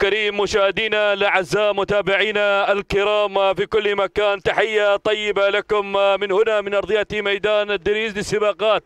وكريم مشاهدينا الأعزاء متابعينا الكرام في كل مكان تحية طيبة لكم. من هنا من أرضية ميدان الدريز للسباقات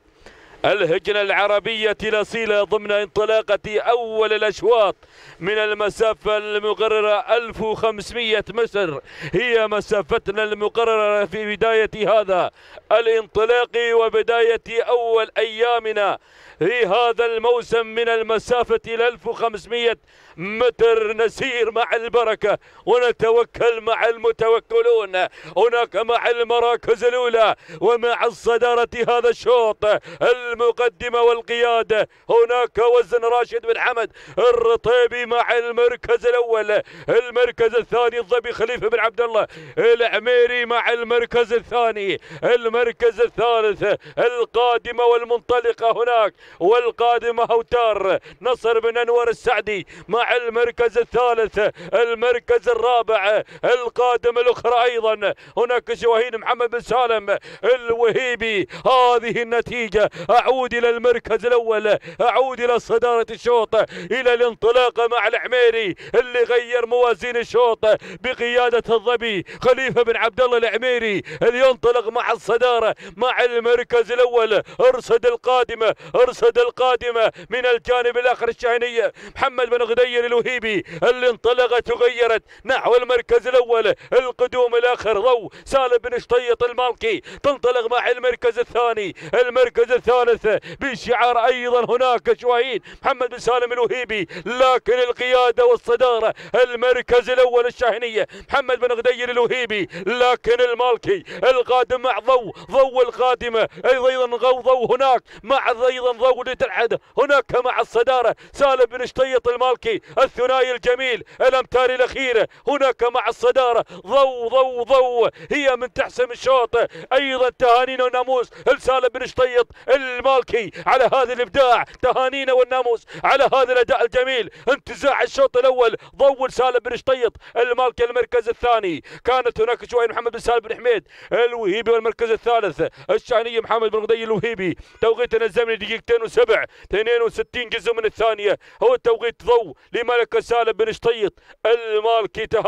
الهجنة العربية الأصيلة ضمن انطلاقة أول الأشواط من المسافة المقررة 1500 متر. هي مسافتنا المقررة في بداية هذا الانطلاق وبداية أول أيامنا. في هذا الموسم من المسافة إلى 1500 متر نسير مع البركة ونتوكل مع المتوكلون. هناك مع المراكز الأولى ومع الصدارة هذا الشوط المقدمة والقيادة هناك وزن راشد بن حمد الرطيبي مع المركز الأول. المركز الثاني الضبي خليفة بن عبد الله. العميري مع المركز الثاني. المركز الثالث القادمة والمنطلقة هناك. والقادمة أوتار نصر بن أنور السعدي مع المركز الثالث المركز الرابع القادم الأخرى أيضا. هناك شواهين محمد بن سالم الوهيبي. هذه النتيجة أعود إلى المركز الأول أعود إلى صدارة الشوط إلى الانطلاق مع العميري اللي غير موازين الشوط بقيادة الظبي خليفة بن عبد الله العميري اللي ينطلق مع الصدارة مع المركز الأول. أرصد القادمة أرصد القادمة من الجانب الآخر الشاهنية محمد بن غدير الوهيبي اللي انطلقت وغيرت نحو المركز الأول القدوم الآخر ضو سالم بن شطيط المالكي تنطلق مع المركز الثاني المركز الثالث بشعار أيضا هناك شواهين محمد بن سالم الوهيبي لكن القيادة والصدارة المركز الأول الشاهنية محمد بن غدير الوهيبي لكن المالكي القادم مع ضو ضو القادمة أيضا ضو هناك مع أيضا ضو لتلحد هناك مع الصدارة سالم بن شطيط المالكي الثنائي الجميل الأمتار الأخيرة. هناك مع الصدارة ضو ضو ضو. هي من تحسم الشوط. أيضا تهانينا وناموس لسالم بن شطيط المالكي على هذا الإبداع؟ تهانينا والناموس على هذا الأداء الجميل. انتزاع الشوط الأول. ضو سالم بن شطيط المالكي المركز الثاني. كانت هناك شوي محمد بن سالم بن حميد الوهيبي والمركز الثالث. الشانية محمد بن غدي الوهيبي. توقيتنا الزمني. دقيقتين وسبع 62 جزء من الثانية. هو توقيت ضو لملك سالم بن شطيط المالكي تهاني